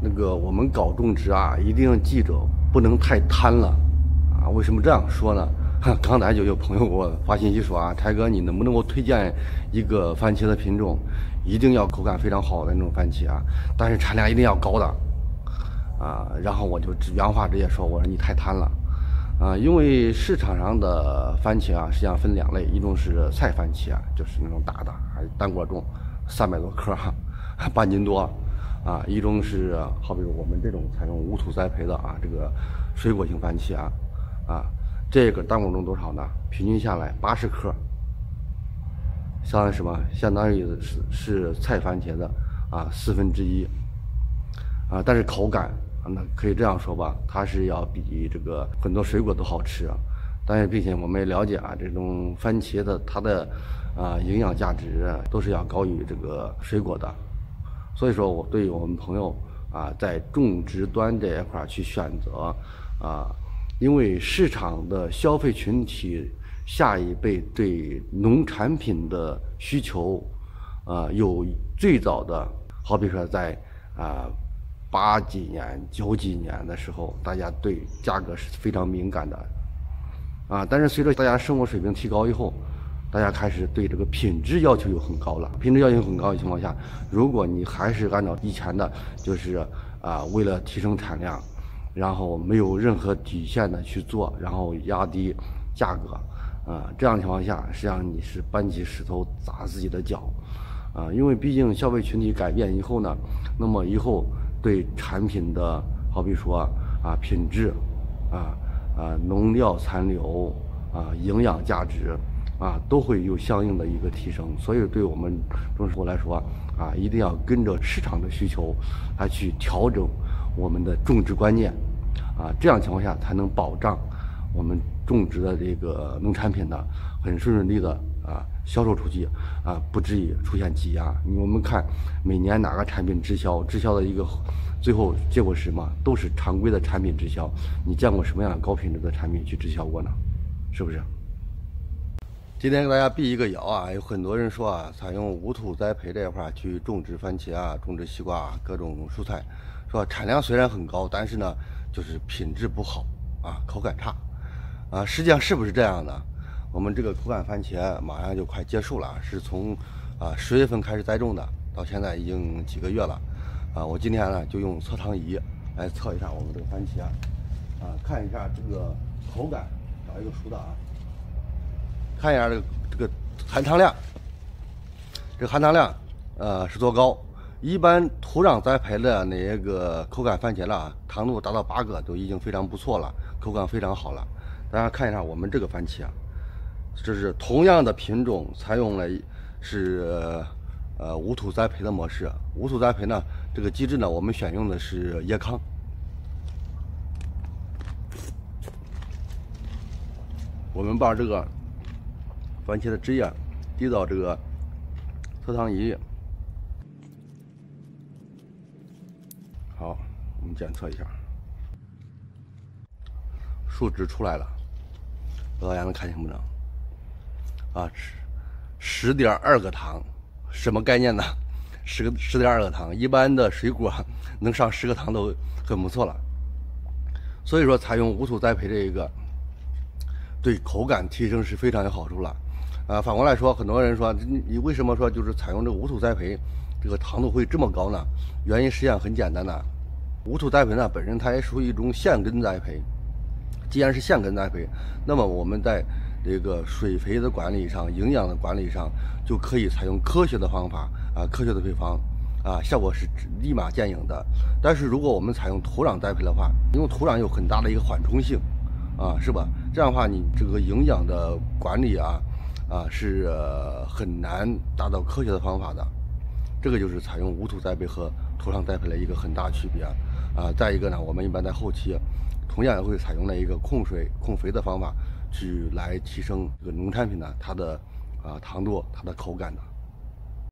那个我们搞种植啊，一定记着不能太贪了啊。为什么这样说呢？刚才就有朋友给我发信息说啊，柴哥，你能不能给我推荐一个番茄的品种？一定要口感非常好的那种番茄啊，但是产量一定要高的啊。然后我就原话直接说，我说你太贪了啊，因为市场上的番茄啊，实际上分两类，一种是菜番茄啊，就是那种大的，还单果种，三百多克哈，半斤多啊；一种是好比我们这种采用无土栽培的啊，这个水果型番茄啊，啊。这个单果重多少呢？平均下来八十克，相当于什么？相当于是是菜番茄的啊四分之一啊。但是口感，那可以这样说吧，它是要比这个很多水果都好吃啊。但是并且我们也了解啊，这种番茄的它的啊营养价值都是要高于这个水果的。所以说我对我们朋友啊在种植端这一块去选择啊。因为市场的消费群体下一辈对农产品的需求，啊，有最早的，好比说在啊八几年、九几年的时候，大家对价格是非常敏感的，啊，但是随着大家生活水平提高以后，大家开始对这个品质要求又很高了。品质要求很高的情况下，如果你还是按照以前的，就是啊，为了提升产量。然后没有任何底线的去做，然后压低价格，啊，这样情况下，实际上你是搬起石头砸自己的脚，啊，因为毕竟消费群体改变以后呢，那么以后对产品的好比说啊品质，啊啊农药残留啊营养价值啊都会有相应的一个提升，所以对我们种植户来说啊，一定要跟着市场的需求来去调整我们的种植观念。啊，这样情况下才能保障我们种植的这个农产品呢，很顺顺利的啊销售出去啊，不至于出现积压。我们看每年哪个产品滞销，滞销的一个最后结果是什么？都是常规的产品滞销。你见过什么样的高品质的产品去滞销过呢？是不是？今天给大家辟一个谣啊，有很多人说啊，采用无土栽培这一块去种植番茄啊，种植西瓜啊，各种蔬菜，说产量虽然很高，但是呢。就是品质不好啊，口感差啊，实际上是不是这样的？我们这个口感番茄马上就快结束了，是从啊十月份开始栽种的，到现在已经几个月了啊。我今天呢就用测糖仪来测一下我们这个番茄啊，看一下这个口感，找一个熟的啊，看一下这个这个含糖量，这个含糖量呃是多高？一般土壤栽培的那个口感番茄了，糖度达到八个都已经非常不错了，口感非常好了。大家看一下我们这个番茄，这是同样的品种，采用了是呃无土栽培的模式。无土栽培呢，这个机制呢，我们选用的是椰糠。我们把这个番茄的汁液滴到这个测糖仪。好，我们检测一下，数值出来了，不知道大家能看清不能？啊，十十点二个糖，什么概念呢？十个十点二个糖，一般的水果 能上十个糖都很不错了。所以说，采用无土栽培这一个，对口感提升是非常有好处了。啊，反过来说，很多人说，你你为什么说就是采用这个无土栽培？这个糖度会这么高呢？原因实际上很简单的，无土栽培呢本身它也属于一种现根栽培。既然是现根栽培，那么我们在这个水肥的管理上、营养的管理上，就可以采用科学的方法啊，科学的配方啊，效果是立马见影的。但是如果我们采用土壤栽培的话，因为土壤有很大的一个缓冲性啊，是吧？这样的话，你这个营养的管理啊啊是很难达到科学的方法的。这个就是采用无土栽培和土壤栽培的一个很大区别啊！再一个呢，我们一般在后期，同样也会采用了一个控水控肥的方法，去来提升这个农产品呢它的啊糖度、它的口感的。